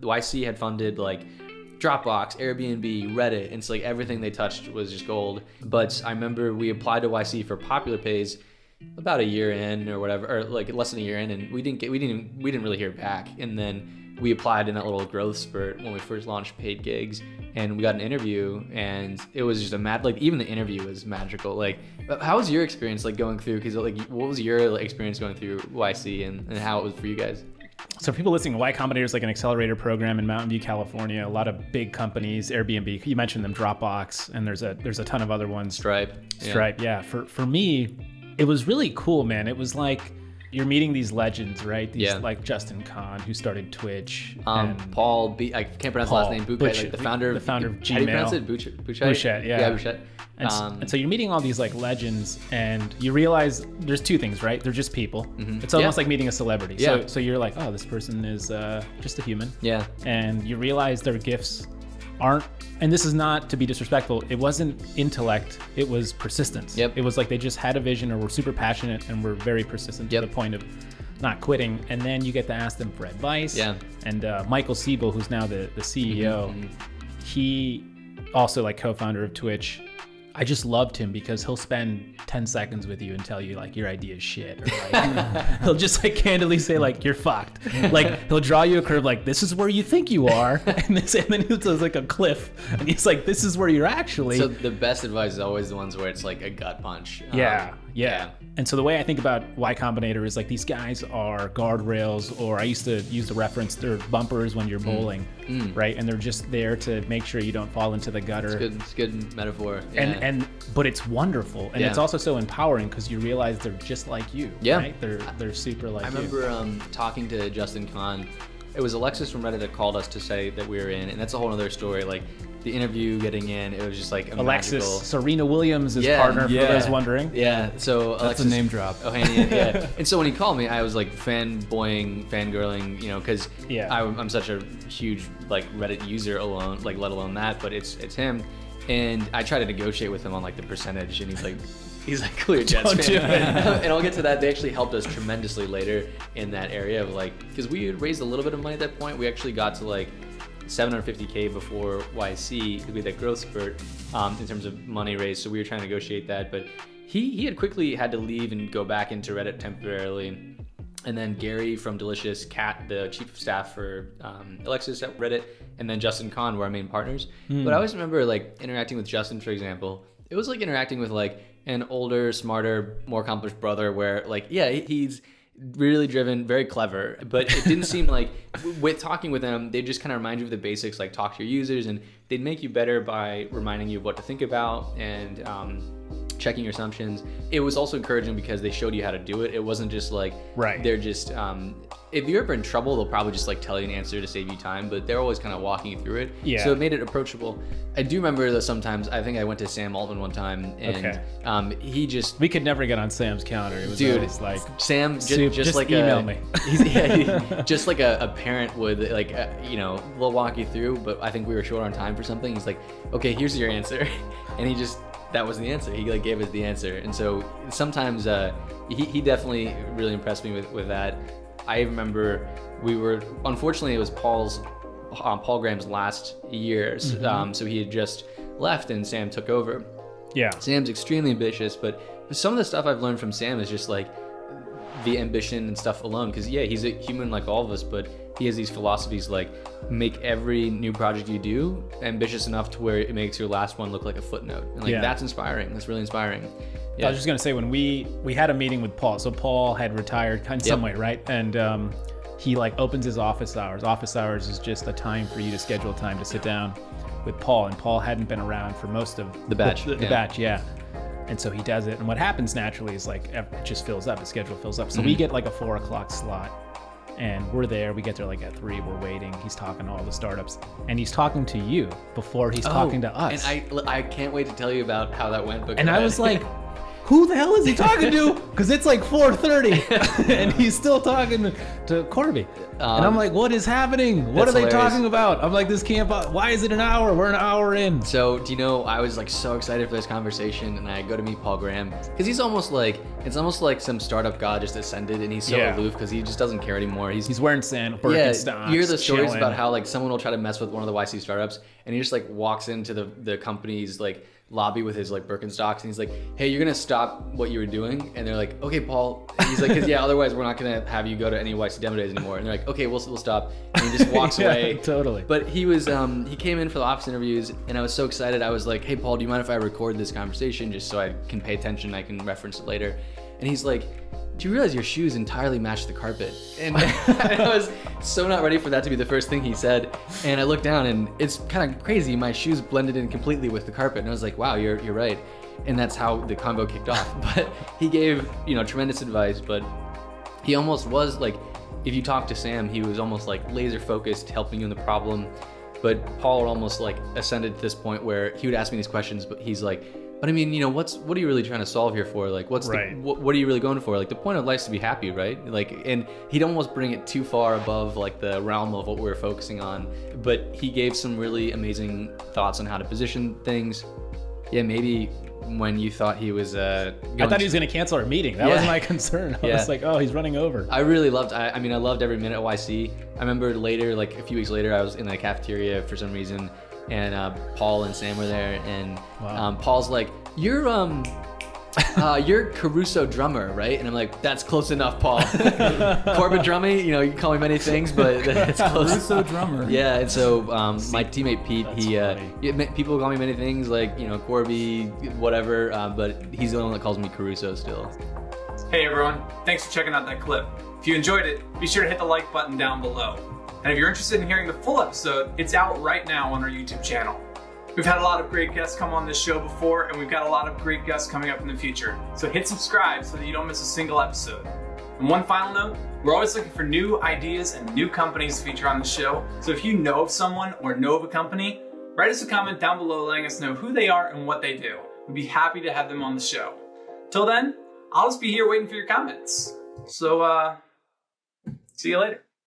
YC had funded like Dropbox, Airbnb, Reddit, and so like everything they touched was just gold. But I remember we applied to YC for Popular Pays about a year in or whatever, or like less than a year in, and we didn't get we didn't we didn't really hear back. And then we applied in that little growth spurt when we first launched paid gigs, and we got an interview, and it was just a mad like even the interview was magical. Like, how was your experience like going through? Because like, what was your like, experience going through YC and, and how it was for you guys? So people listening, Y Combinator is like an accelerator program in Mountain View, California. A lot of big companies, Airbnb, you mentioned them, Dropbox, and there's a there's a ton of other ones. Stripe. Stripe, yeah. yeah. For for me, it was really cool, man. It was like you're meeting these legends, right? These Yeah. like Justin Kan, who started Twitch. Um, Paul B. I can't pronounce Paul the last name. Bouchet, Bouchet, like the founder, the founder of How do you pronounce it? Bouchet. Bouchet, yeah. Yeah, Bouchet. And, Um, and so you're meeting all these like legends, and you realize there's two things, right? They're just people. It's almost Yeah. like meeting a celebrity. Yeah. So, so you're like, oh, this person is uh, just a human. yeah. And you realize their gifts aren't, and this is not to be disrespectful. It wasn't intellect. It was persistence. Yep. It was like they just had a vision, or were super passionate, and were very persistent Yep. to the point of not quitting. And then you get to ask them for advice. Yeah. And uh, Michael Seibel, who's now the the CEO Mm-hmm, he also like co-founder of twitch i just loved him because he'll spend 10 seconds with you and tell you like your idea is shit or like he'll just like candidly say like you're fucked like he'll draw you a curve like this is where you think you are and, this, and then he does like a cliff and he's like this is where you're actually So the best advice is always the ones where it's like a gut punch. Um, yeah, yeah. And so the way I think about Y Combinator is like these guys are guardrails, or I used to use the reference, they're bumpers when Mm. you're bowling, right? And they're just there to make sure you don't fall into the gutter. Good, it's good metaphor. Yeah. And and but it's wonderful, and Yeah. it's also so empowering because you realize they're just like you. Yeah. Right? They're they're super like I remember um, talking to Justin Kan. It was Alexis from Reddit that called us to say that we were in, and that's a whole other story. Like the interview, getting in, it was just like a Alexis magical. Serena Williams is Yeah, partner yeah. for those wondering. Yeah, so That's Alexis, a name drop. Ohanian, yeah. and so when he called me, I was like fanboying, fangirling, you know, because Yeah. I'm such a huge like Reddit user alone, like let alone that, but it's it's him. And I try to negotiate with him on like the percentage, and he's like, he's like clear Jets Don't do fan. and I'll get to that. They actually helped us tremendously later in that area of like, because we had raised a little bit of money at that point. We actually got to like 750k before YC we had that growth spurt um, in terms of money raised. So we were trying to negotiate that, but he he had quickly had to leave and go back into Reddit temporarily. And then Gary from Delicious, Cat, the chief of staff for um, Alexis at Reddit, and then Justin Kan were our main partners. But I always remember like interacting with Justin, for example. It was like interacting with like an older, smarter, more accomplished brother, where like yeah, he's really driven, very clever. But it didn't seem like with talking with them, they just kind of remind you of the basics, like talk to your users, and they'd make you better by reminding you of what to think about and um, checking your assumptions. It was also encouraging because they showed you how to do it. It wasn't just like Right. they're just um, if you're ever in trouble, they'll probably just like tell you an answer to save you time, but they're always kind of walking you through it. Yeah. So it made it approachable. I do remember that sometimes I think I went to Sam Altman one time and Okay. um, he just We could never get on Sam's counter. It was Dude, always like Sam, ju- Soup, just, just like email a, me. He's, yeah, he- just like a, a parent would, like uh, you know, they'll walk you through. But I think we were short on time for something. He's like, "Okay, here's your answer," and he just that was the answer. He like gave us the answer. And so sometimes uh, he he definitely really impressed me with with that. I remember we were unfortunately it was Paul's um, Paul Graham's last years, Mm-hmm. um, so he had just left and Sam took over. yeah. Sam's extremely ambitious, but some of the stuff I've learned from Sam is just like the ambition and stuff alone. Because yeah, he's a human like all of us, but he has these philosophies like make every new project you do ambitious enough to where it makes your last one look like a footnote, and like Yeah. that's inspiring. That's really inspiring. Yeah. I was just gonna say when we we had a meeting with Paul. So Paul had retired in some way, right? And um, he like opens his office hours. Office hours is just a time for you to schedule time to sit down with Paul. And Paul hadn't been around for most of The batch, The, the yeah. batch, yeah. And so he does it. And what happens naturally is like it just fills up. The schedule fills up. So Mm-hmm. we get like a four o'clock slot. And we're there. We get there like at three. We're waiting. He's talking to all the startups, and he's talking to you before he's talking to us. Oh, And I I can't wait to tell you about how that went. But And I was like, who the hell is he talking to? Because it's like 4:30, and he's still talking to Corby. and I'm um, like, what is happening? What are they hilarious. talking about? I'm like, this can't. Why is it an hour? We're an hour in. So, do you know, I was like so excited for this conversation, and I go to meet Paul Graham because he's almost like it's almost like some startup god just ascended, and he's so Yeah. aloof because he just doesn't care anymore. He's He's wearing sand yeah, you hear the stories chilling. about how like someone will try to mess with one of the YC startups, and he just like walks into the the company's like lobby with his like Birkenstocks, and he's like, "Hey, you're gonna stop what you were doing," and they're like, "Okay, Paul." And he's like, "Cause yeah, otherwise we're not gonna have you go to any YC demo days anymore." And they're like, "Okay, we'll we'll stop," and he just walks Yeah, away. totally. But he was um he came in for the office interviews, and I was so excited. I was like, "Hey, Paul, do you mind if I record this conversation just so I can pay attention? I can reference it later." And he's like. Do you realize your shoes entirely match the carpet? And I was so not ready for that to be the first thing he said. And I looked down and it's kind of crazy. My shoes blended in completely with the carpet. And I was like, wow, you're, you're right. And that's how the combo kicked off. But he gave, you know, tremendous advice. But he almost was like, if you talk to Sam, he was almost like laser focused, helping you in the problem. But Paul almost like ascended to this point where he would ask me these questions, but he's like, but I mean, you know, what's what are you really trying to solve here for? Like, what's Right. the what, what are you really going for? Like, the point of life is to be happy, right? Like, and he'd almost bring it too far above like the realm of what we were focusing on. But he gave some really amazing thoughts on how to position things. Yeah, maybe when you thought he was uh, I going thought he was going to cancel our meeting. That Yeah. was my concern. I Yeah. was like, oh, he's running over. I really loved. I, I mean, I loved every minute of YC. I remember later, like a few weeks later, I was in the cafeteria for some reason, and uh, Paul and Sam were there, and Wow. um, Paul's like, "You're um, uh, you're Caruso drummer, right?" And I'm like, "That's close enough, Paul." Corbett Drummey, you know, you can call me many things, but it's close. Caruso drummer. Yeah, and so um, my teammate Pete, That's he uh, funny. people call me many things like you know Corby, whatever, uh, but he's the only one that calls me Caruso still. Hey everyone, thanks for checking out that clip. If you enjoyed it, be sure to hit the like button down below. And if you're interested in hearing the full episode, it's out right now on our YouTube channel. We've had a lot of great guests come on this show before, and we've got a lot of great guests coming up in the future. So hit subscribe so that you don't miss a single episode. And one final note, we're always looking for new ideas and new companies to feature on the show. So if you know of someone or know of a company, write us a comment down below letting us know who they are and what they do. We'd be happy to have them on the show. Till then, I'll just be here waiting for your comments. So, uh, see you later.